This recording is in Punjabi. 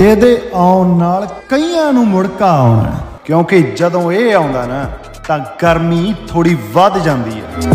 ਇਹਦੇ ਆਉਣ ਨਾਲ ਕਈਆਂ ਨੂੰ ਮੁੜਕਾ ਆਉਣਾ ਕਿਉਂਕਿ ਜਦੋਂ ਇਹ ਆਉਂਦਾ ਨਾ, ਤਾਂ ਗਰਮੀ ਥੋੜੀ ਵੱਧ ਜਾਂਦੀ ਹੈ।